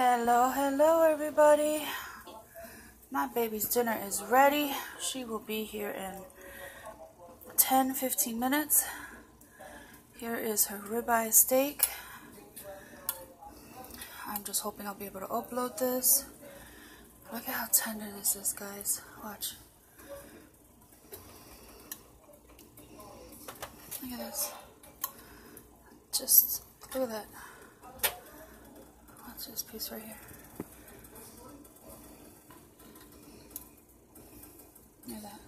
Hello, hello everybody. My baby's dinner is ready. She will be here in 10 15 minutes. Here is her ribeye steak. I'm just hoping I'll be able to upload this. Look at how tender this is, guys. Watch. Look at this. Just look at that. Watch this piece right here. Look at that.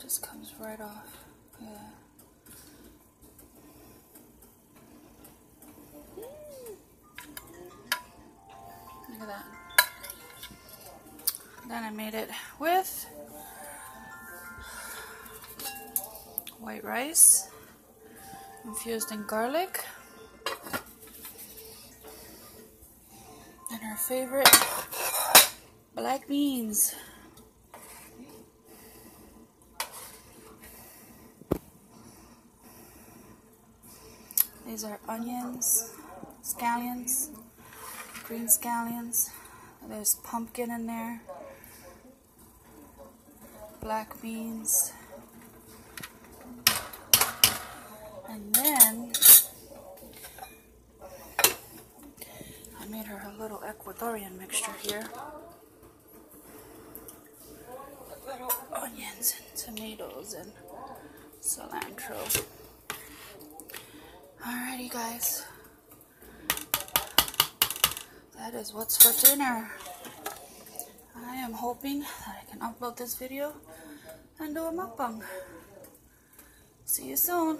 Just comes right off. Look at that. Look at that. Then I made it with white rice infused in garlic favorite black beans. These are onions, scallions, green scallions. There's pumpkin in there, black beans, and then I made her a little Ecuadorian mixture here. Little onions and tomatoes and cilantro. Alrighty, guys. That is what's for dinner. I am hoping that I can upload this video and do a mukbang. See you soon.